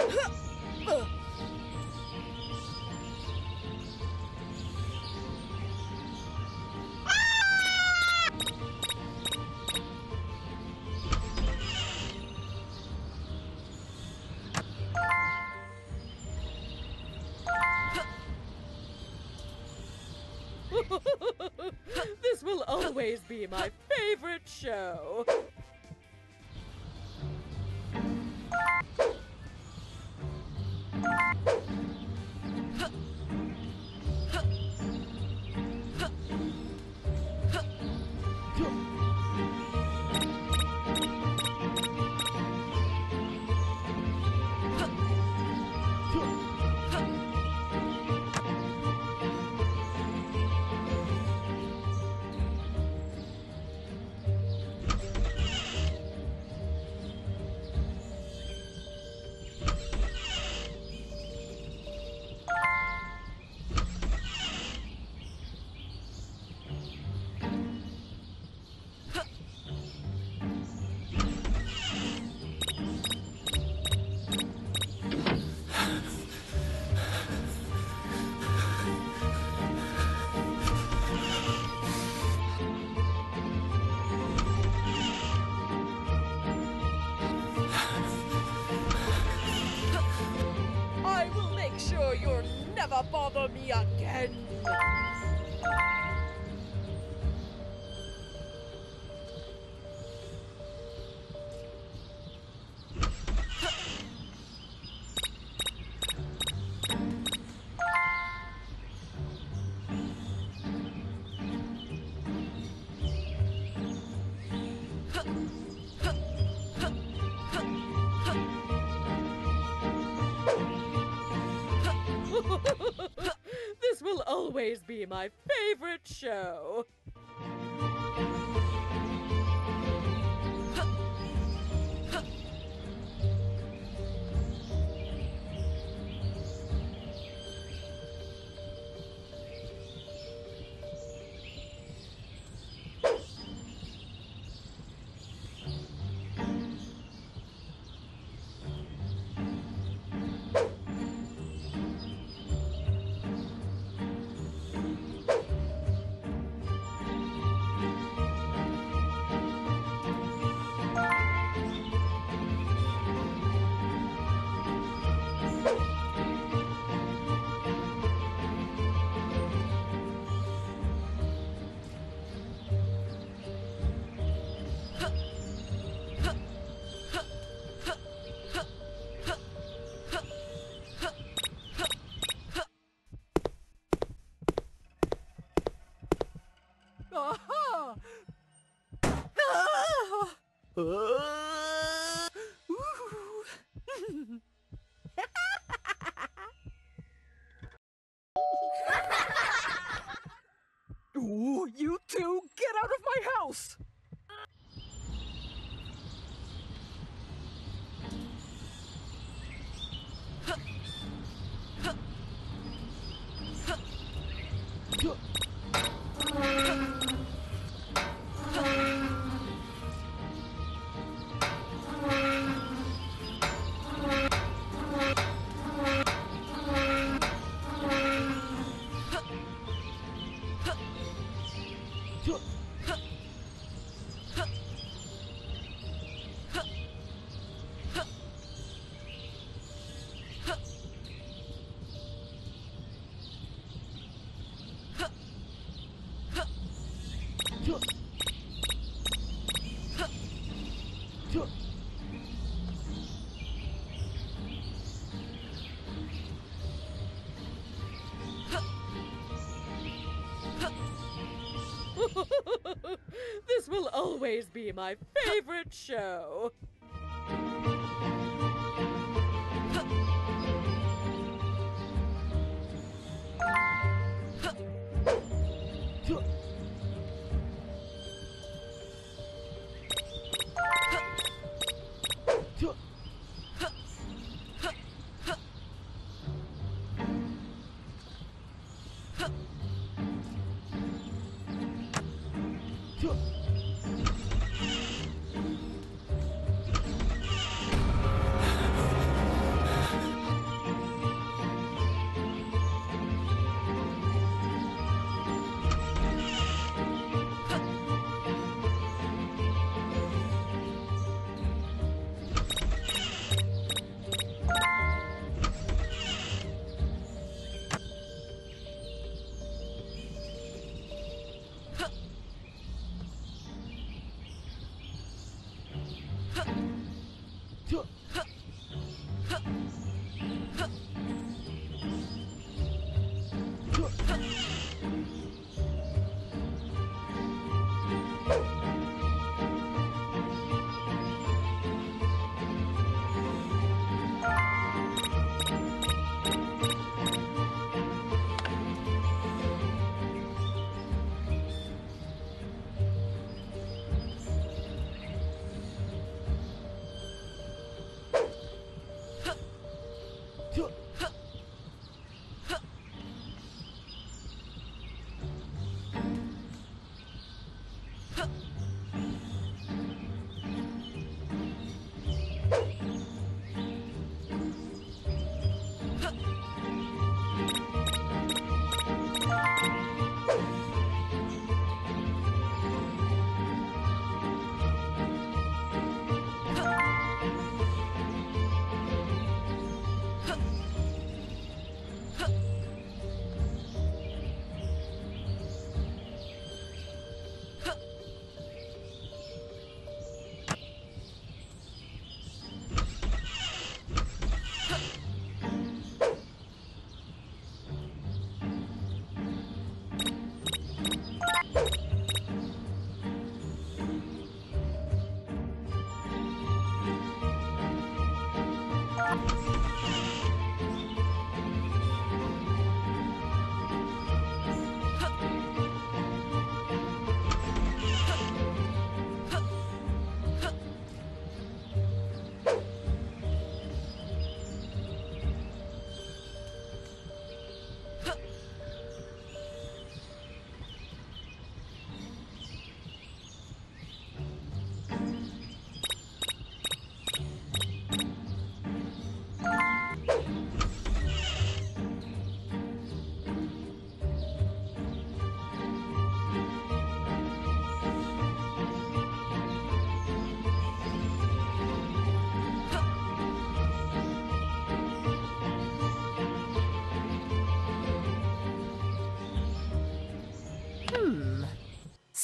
Huh! always be my favorite show. always be my favorite show. 你。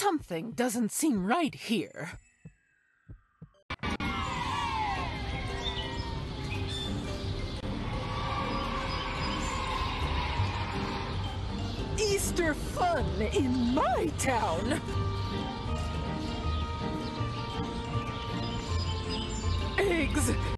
Something doesn't seem right here. Easter fun in my town! Eggs!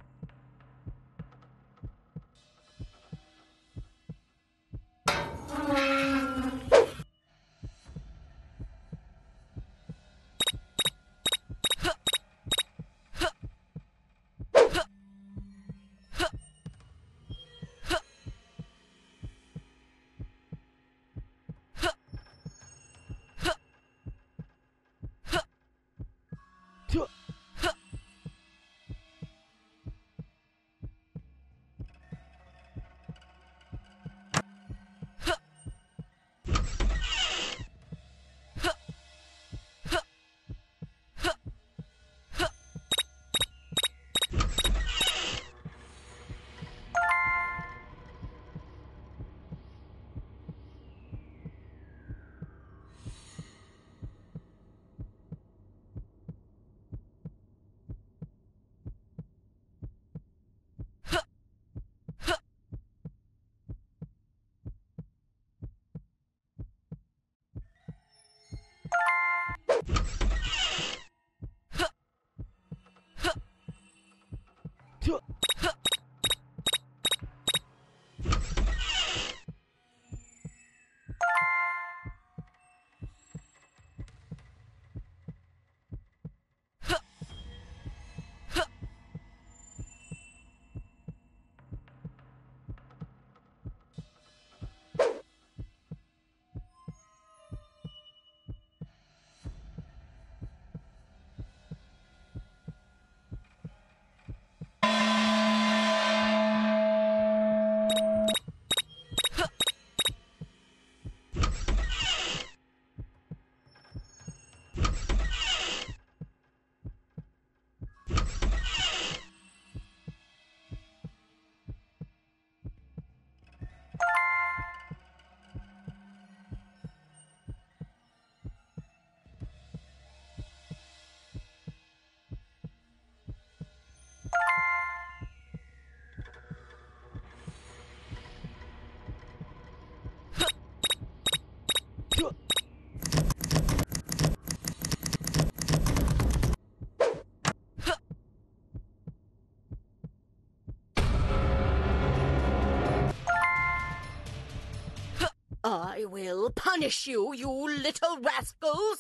Will punish you, you little rascals!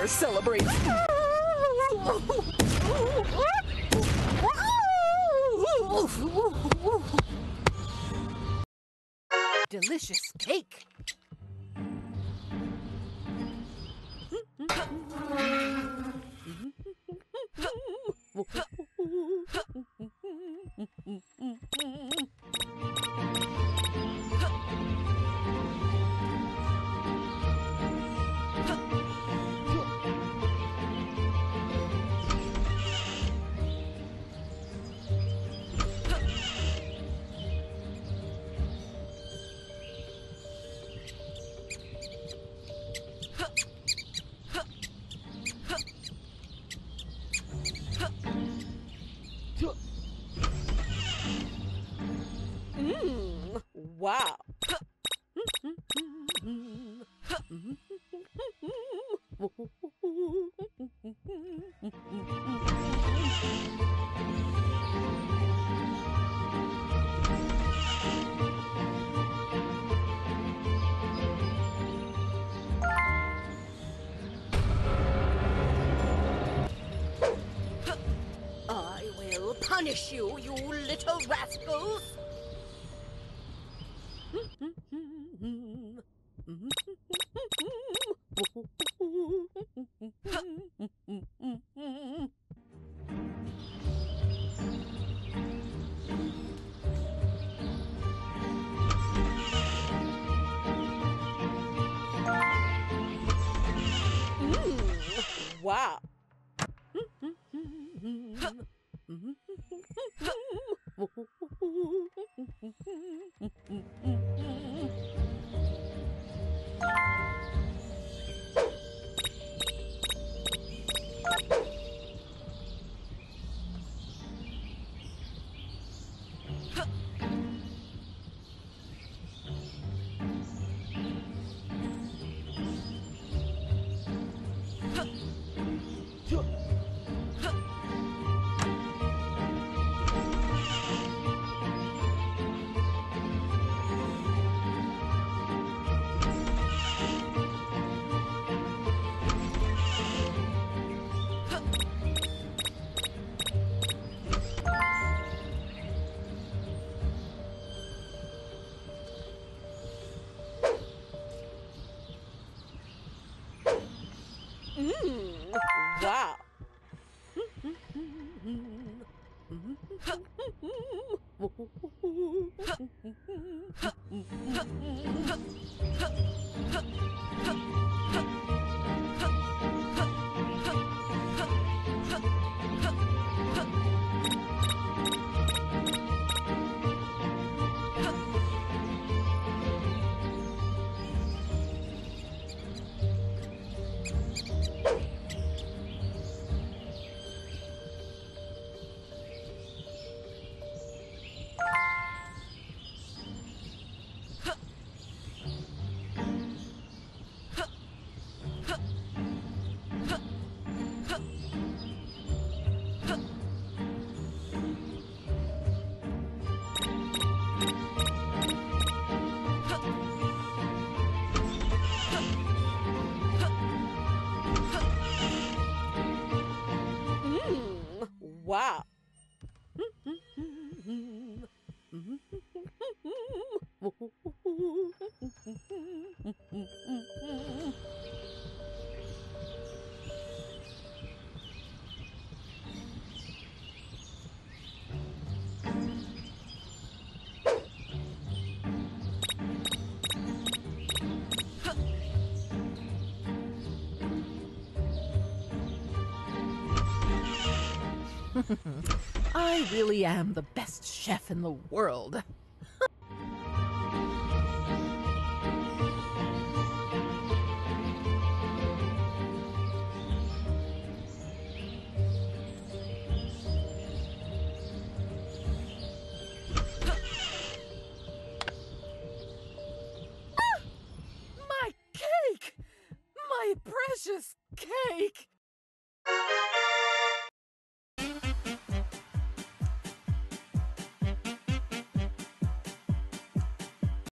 Dare celebrate. Delicious cake. Punish you, you little rascals! Wow. Wow. Really am the best chef in the world.